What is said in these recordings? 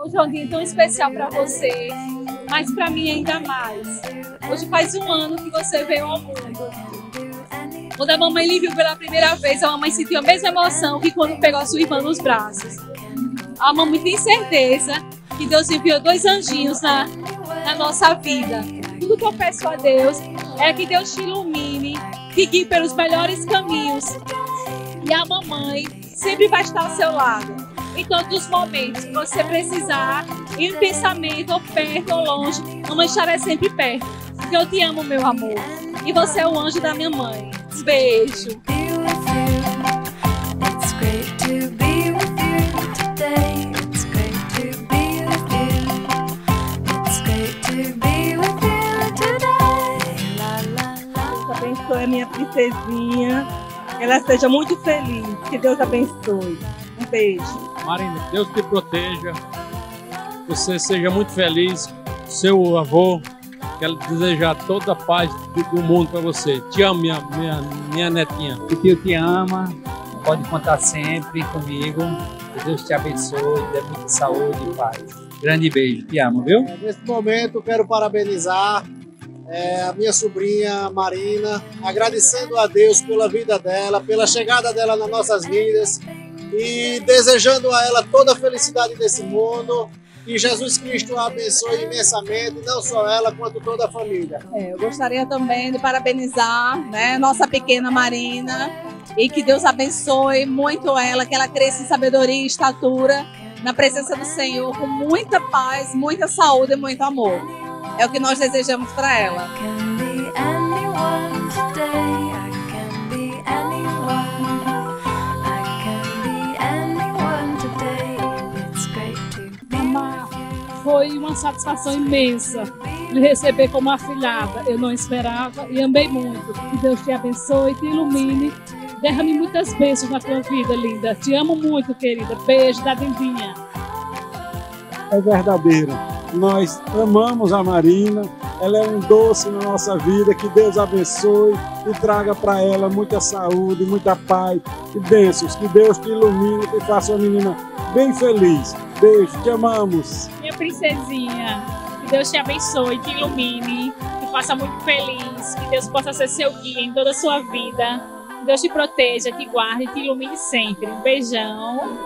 Hoje é um dia tão especial para você, mas para mim ainda mais. Hoje faz um ano que você veio ao mundo. Quando a mamãe lhe viu pela primeira vez, a mamãe sentiu a mesma emoção que quando pegou a sua irmã nos braços. A mamãe tem certeza que Deus enviou dois anjinhos na, na nossa vida. Tudo que eu peço a Deus é que Deus te ilumine, que guie pelos melhores caminhos. E a mamãe sempre vai estar ao seu lado em todos os momentos que você precisar, em um pensamento, ou perto ou longe, mamãe estará sempre perto. Porque eu te amo, meu amor. E você é o anjo da minha mãe. Beijo. abençoe a minha princesinha. Ela seja muito feliz. Que Deus abençoe. Um beijo. Marina, Deus te proteja. Você seja muito feliz. Seu avô, quero desejar toda a paz do mundo para você. Te amo, minha, minha, minha netinha. O tio te ama, pode contar sempre comigo. Que Deus te abençoe, dê muita saúde e paz. Grande beijo, te amo, viu? Nesse momento, quero parabenizar é, a minha sobrinha Marina, agradecendo a Deus pela vida dela, pela chegada dela nas nossas vidas e desejando a ela toda a felicidade desse mundo. Que Jesus Cristo a abençoe imensamente, não só ela, quanto toda a família. É, eu gostaria também de parabenizar né, nossa pequena Marina e que Deus abençoe muito ela, que ela cresça em sabedoria e estatura na presença do Senhor, com muita paz, muita saúde e muito amor. É o que nós desejamos para ela. Foi uma satisfação imensa lhe receber como afilhada. Eu não esperava e amei muito. Que Deus te abençoe, te ilumine, derrame muitas bênçãos na tua vida, linda. Te amo muito, querida. Beijo da Dindinha. É verdadeiro. Nós amamos a Marina, ela é um doce na nossa vida. Que Deus abençoe e traga para ela muita saúde, muita paz e bênçãos. Que Deus te ilumine e faça uma menina bem feliz. Beijo, te amamos. Princesinha, que Deus te abençoe, te ilumine, te faça muito feliz, que Deus possa ser seu guia em toda a sua vida. Que Deus te proteja, te guarde, te ilumine sempre. Um beijão.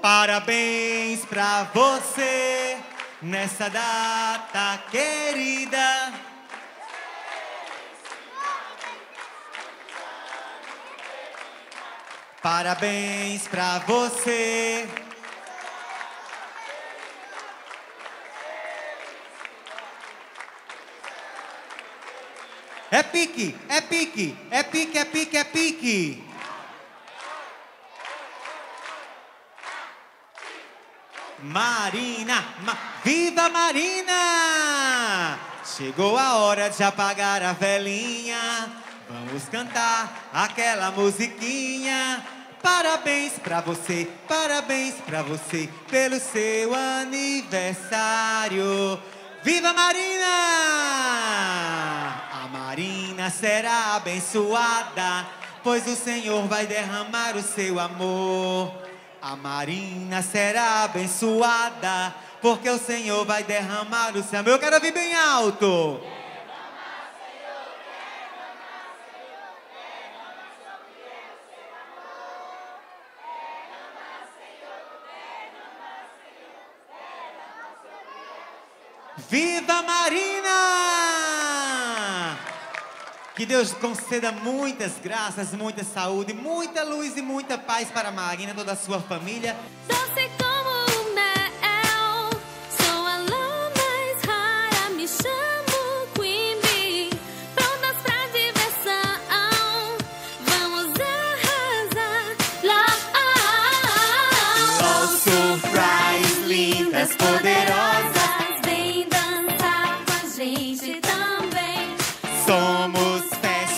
Parabéns pra você nessa data querida. Parabéns pra você. É pique, é pique, é pique, é pique, é pique. Marina, ma viva Marina! Chegou a hora de apagar a velinha. Vamos cantar aquela musiquinha. Parabéns pra você, parabéns pra você pelo seu aniversário. Viva Marina! A Marina será abençoada, pois o Senhor vai derramar o seu amor. A Marina será abençoada, porque o Senhor vai derramar o seu amor. Eu quero ouvir bem alto. Viva Marina! Que Deus conceda muitas graças, muita saúde, muita luz e muita paz para Marina e toda a sua família.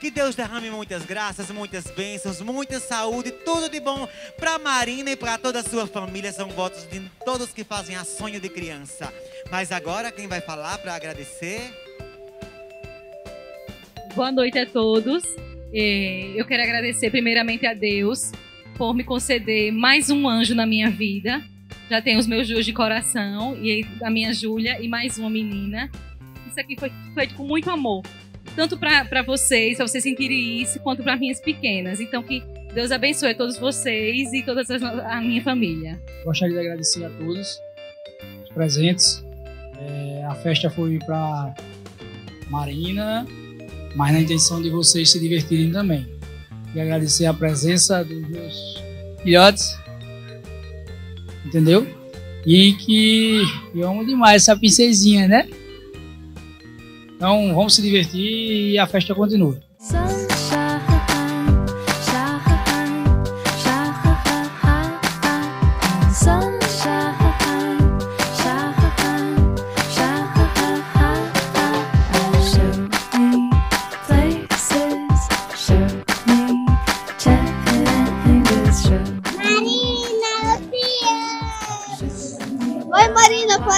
Que Deus derrame muitas graças, muitas bênçãos, muita saúde, tudo de bom para Marina e para toda a sua família. São votos de todos que fazem a sonho de criança. Mas agora quem vai falar para agradecer? Boa noite a todos. Eh, Eu quero agradecer primeiramente a Deus por me conceder mais um anjo na minha vida. Já tenho os meus dois de coração, e a minha Júlia e mais uma menina. Isso aqui foi feito com muito amor. Tanto para vocês, vocês sentirem isso, quanto para minhas pequenas. Então que Deus abençoe todos vocês e toda a minha família. Gostaria de agradecer a todos os presentes. É, a festa foi para Marina, mas na intenção de vocês se divertirem também. E agradecer a presença dos meus filhotes, entendeu? E que eu amo demais essa princesinha, né? Então vamos se divertir e a festa continua.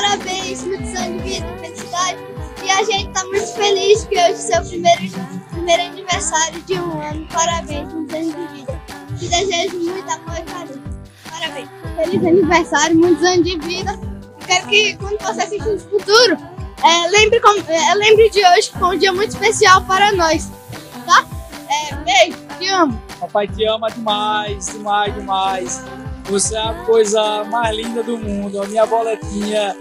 Parabéns, muitos anos de vida, felicidade. E a gente tá muito feliz que hoje é seu primeiro, primeiro aniversário de um ano. Parabéns, muitos anos de vida. Te desejo muito amor e carinho. Parabéns. Feliz aniversário, muitos anos de vida. Quero que quando você assistir no futuro, é, lembre, como, é, lembre de hoje que foi um dia muito especial para nós. Tá? É, beijo, te amo. Papai te ama demais, demais, demais. Você é a coisa mais linda do mundo. A minha boletinha,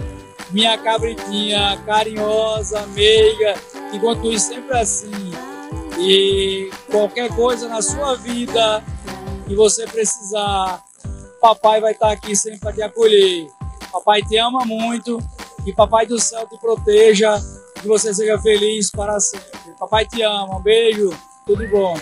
minha cabritinha, carinhosa, meiga, que continue sempre assim. E qualquer coisa na sua vida que você precisar, papai vai estar aqui sempre para te acolher. Papai te ama muito e papai do céu te proteja, que você seja feliz para sempre. Papai te ama, um beijo, tudo bom.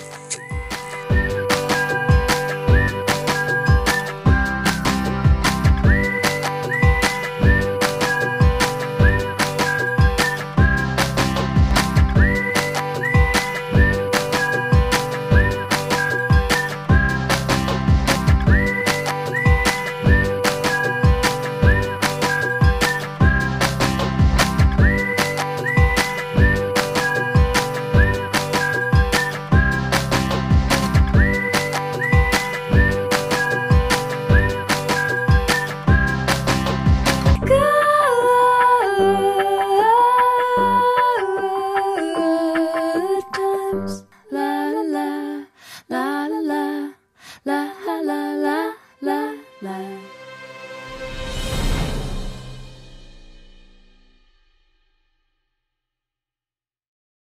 Adams.